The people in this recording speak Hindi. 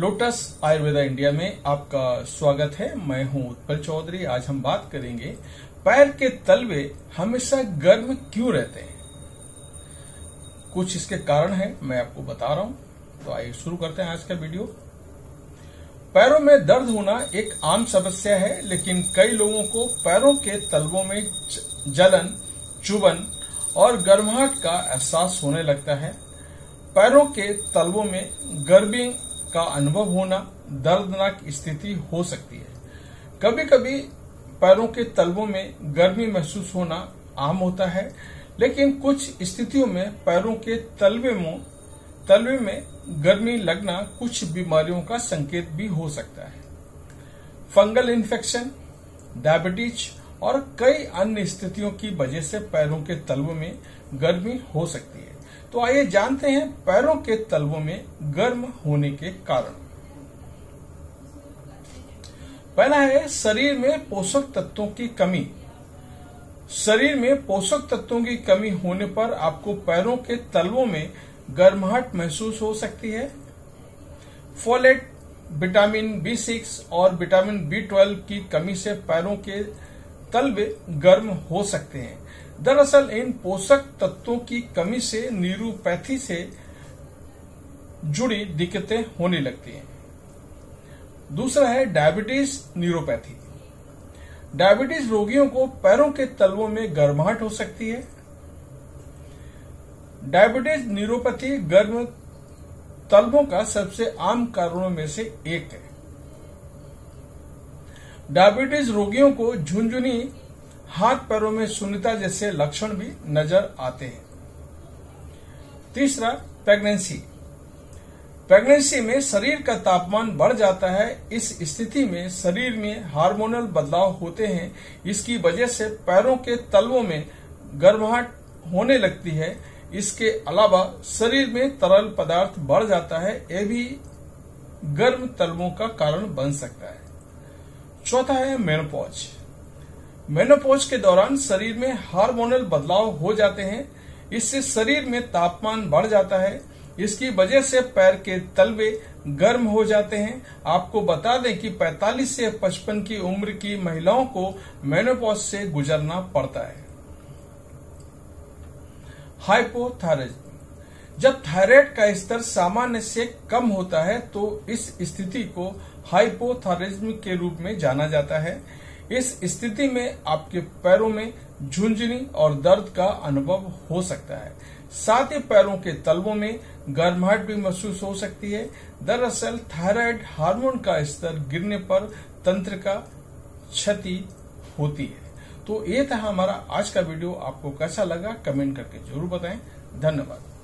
लोटस आयुर्वेदा इंडिया में आपका स्वागत है। मैं हूँ उत्पल चौधरी। आज हम बात करेंगे, पैर के तलवे हमेशा गर्म क्यों रहते हैं? कुछ इसके कारण है, मैं आपको बता रहा हूँ। तो आइए शुरू करते हैं आज का वीडियो। पैरों में दर्द होना एक आम समस्या है, लेकिन कई लोगों को पैरों के तलवों में जलन, चुभन और गर्माहट का एहसास होने लगता है। पैरों के तलवों में गर्मी का अनुभव होना दर्दनाक स्थिति हो सकती है। कभी कभी पैरों के तलवों में गर्मी महसूस होना आम होता है, लेकिन कुछ स्थितियों में पैरों के तलवे में तलवे में गर्मी लगना कुछ बीमारियों का संकेत भी हो सकता है। फंगल इन्फेक्शन, डायबिटीज़ और कई अन्य स्थितियों की वजह से पैरों के तलवों में गर्मी हो सकती है। तो आइए जानते हैं पैरों के तलवों में गर्म होने के कारण। पहला है शरीर में पोषक तत्वों की कमी। शरीर में पोषक तत्वों की कमी होने पर आपको पैरों के तलवों में गर्माहट महसूस हो सकती है। फोलेट विटामिन बी सिक्स और विटामिन बी ट्वेल्व की कमी से पैरों के तलवे गर्म हो सकते हैं। दरअसल इन पोषक तत्वों की कमी से न्यूरोपैथी से जुड़ी दिक्कतें होने लगती हैं। दूसरा है डायबिटीज़ न्यूरोपैथी। डायबिटीज़ रोगियों को पैरों के तलवों में गर्माहट हो सकती है। डायबिटीज़ न्यूरोपैथी गर्म तलवों का सबसे आम कारणों में से एक है। डायबिटीज़ रोगियों को झुंझुनी हाथ पैरों में शून्यता जैसे लक्षण भी नज़र आते हैं। तीसरा प्रेगनेंसी प्रेगनेंसी में शरीर का तापमान बढ़ जाता है। इस स्थिति में शरीर में हार्मोनल बदलाव होते हैं। इसकी वजह से पैरों के तलवों में गर्माहट होने लगती है। इसके अलावा शरीर में तरल पदार्थ बढ़ जाता है। यह भी गर्म तलवों का कारण बन सकता है। चौथा है मेनोपॉज मेनोपोज के दौरान शरीर में हार्मोनल बदलाव हो जाते हैं। इससे शरीर में तापमान बढ़ जाता है। इसकी वजह से पैर के तलवे गर्म हो जाते हैं। आपको बता दें कि 45 से 55 की उम्र की महिलाओं को मेनोपॉज से गुजरना पड़ता है। हाइपोथायरिज्म जब थायराइड का स्तर सामान्य से कम होता है तो इस स्थिति को हाइपोथायरिज्म के रूप में जाना जाता है। इस स्थिति में आपके पैरों में झुंझुनी और दर्द का अनुभव हो सकता है। साथ ही पैरों के तलवों में गर्माहट भी महसूस हो सकती है। दरअसल, थायराइड हार्मोन का स्तर गिरने पर तंत्र का क्षति होती है। तो ये था हमारा आज का वीडियो। आपको कैसा लगा, कमेंट करके ज़रूर बताएँ। धन्यवाद।